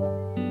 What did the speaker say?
Bye.